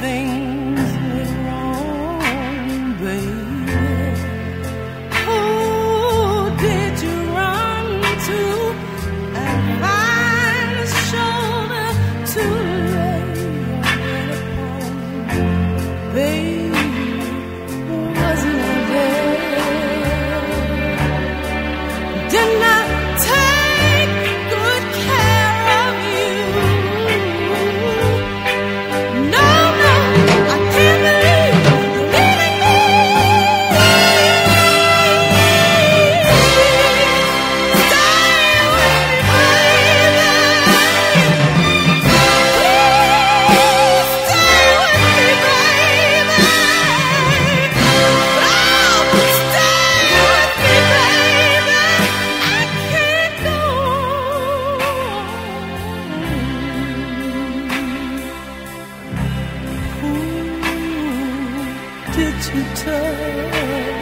everything to touch.